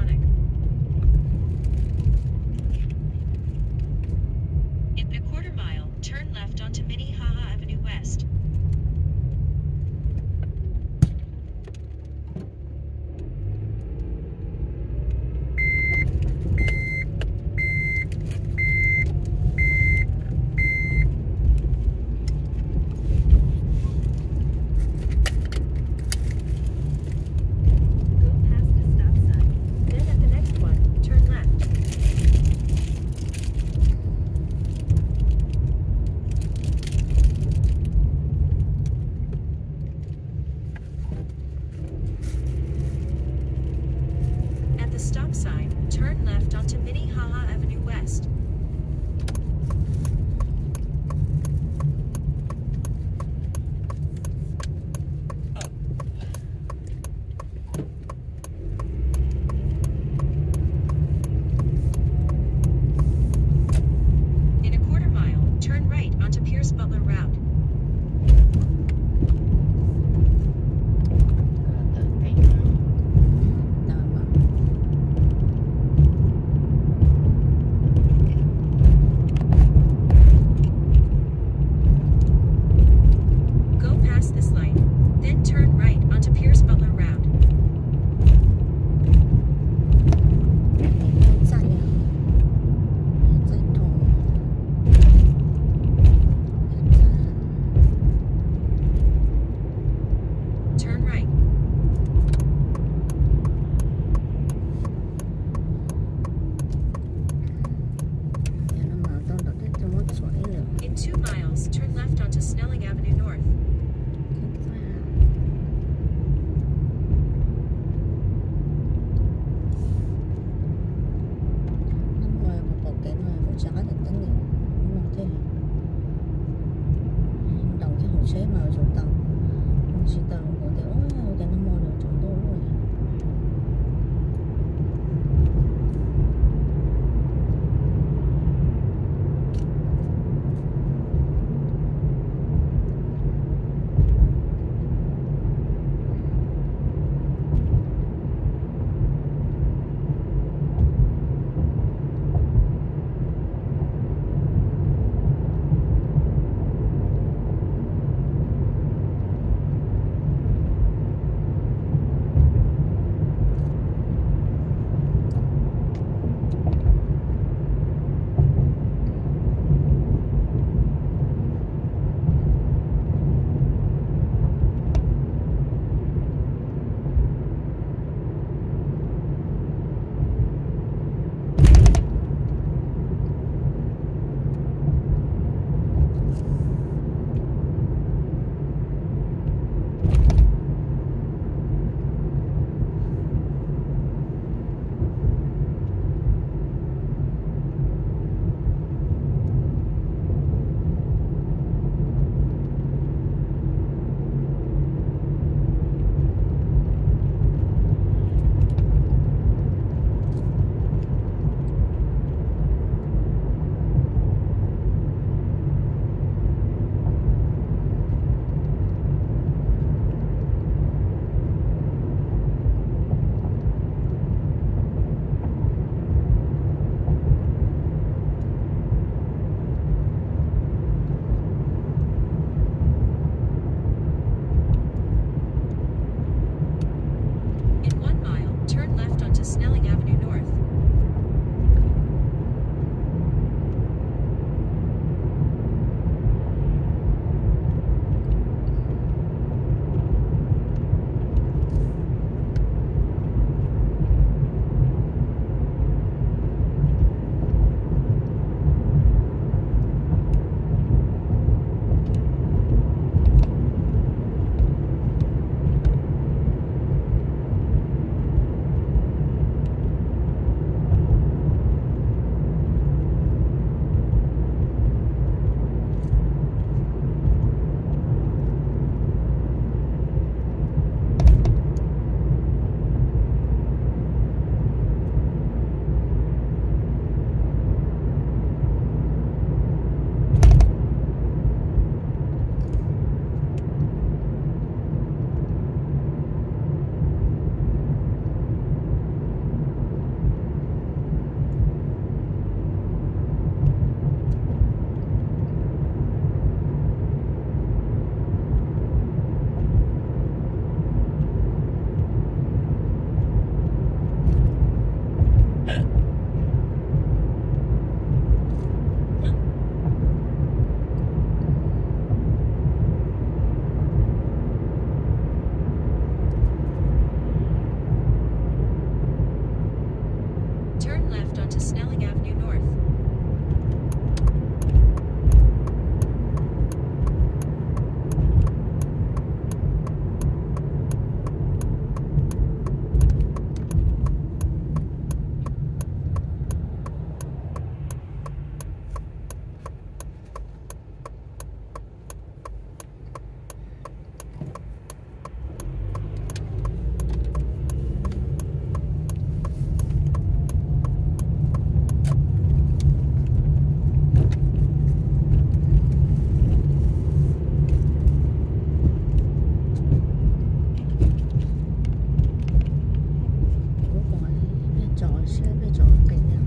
electronic. Two miles, turn left onto Snelling Avenue 现在走廊给亮。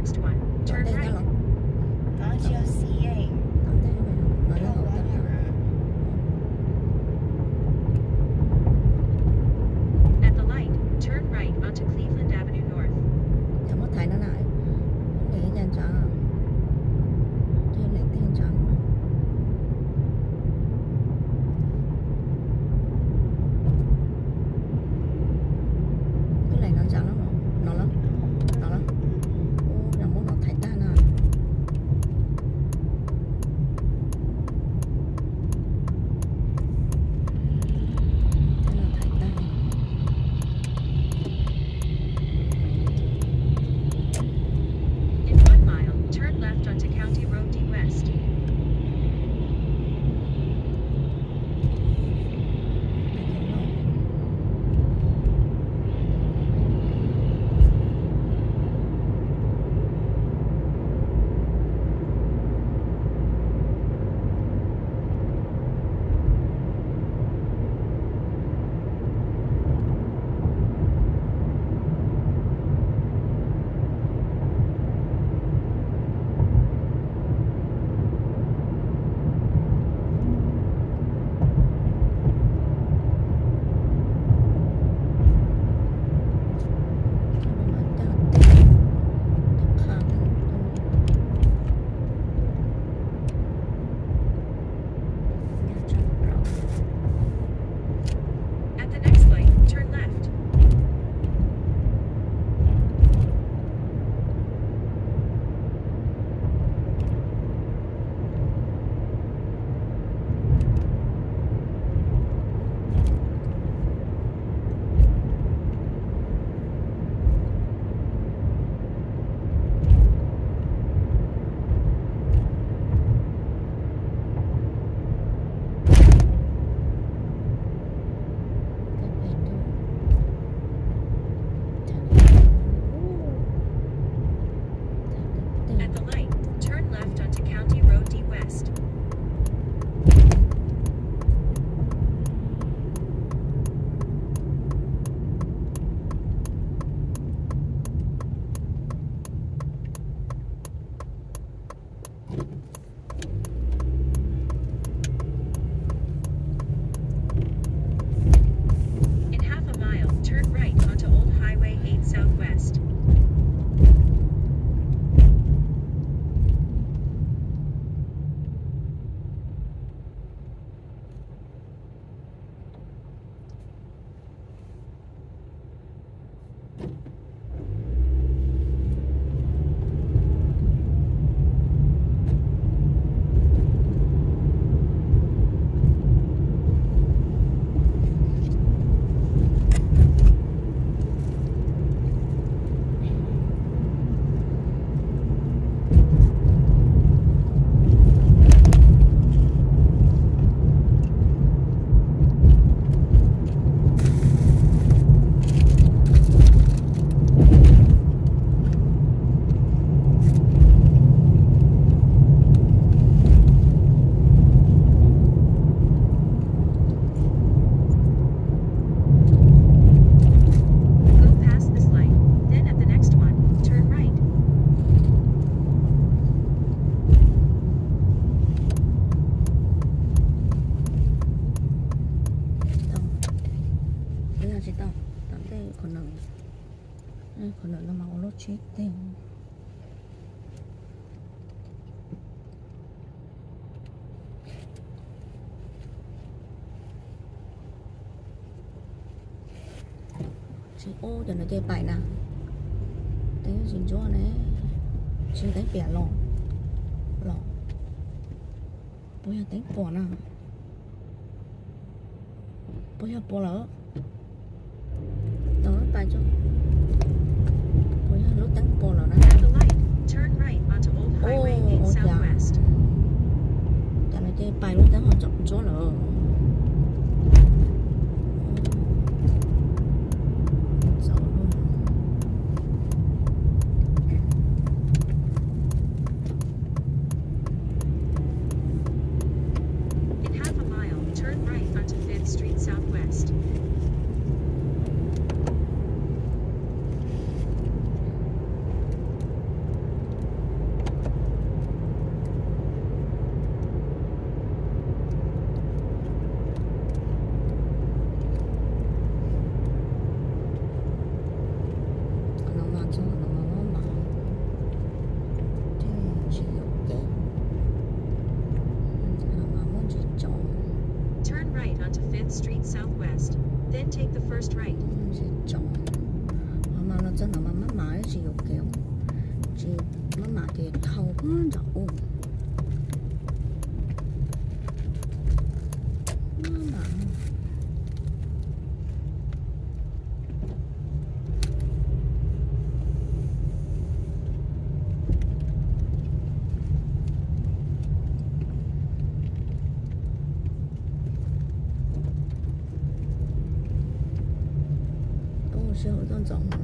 next one. Chết tình chị ô cho nó chơi bài nào đấy chị cho này chị thấy bẻ lò lò bây giờ thấy bỏ nào bây giờ bỏ lỡ đó bài cho lúc tính bỏ lỡ nè At the light, turn right onto Old Highway Oh, 8 oh, yeah. Southwest. cho nó chơi bài lúc tính họ chọn chỗ lỡ 怎？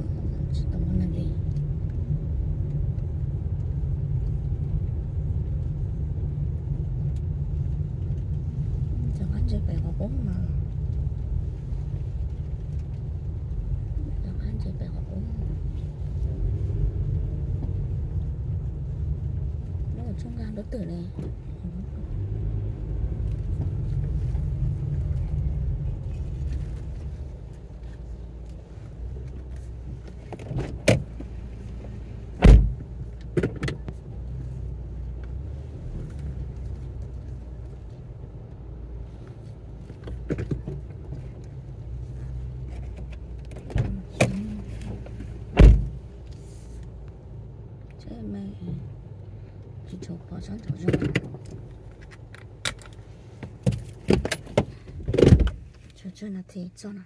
转走这个就转到底座那